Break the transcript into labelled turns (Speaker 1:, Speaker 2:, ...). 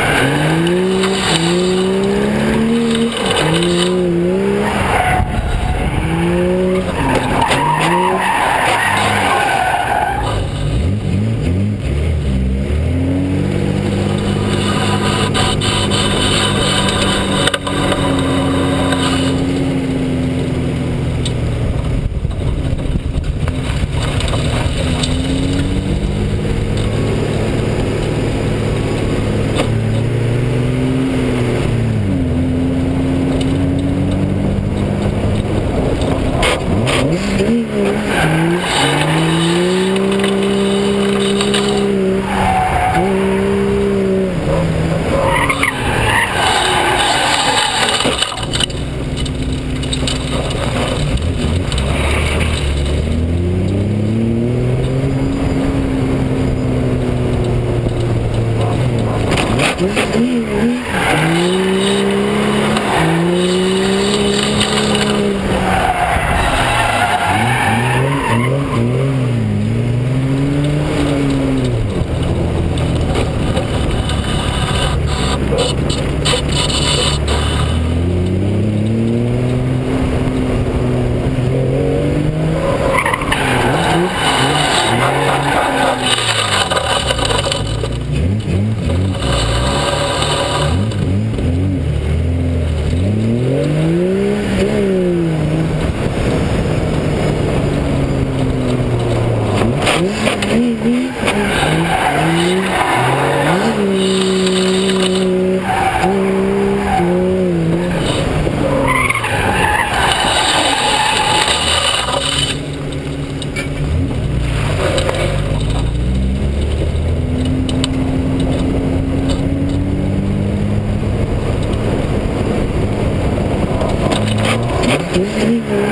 Speaker 1: Música hum. Give me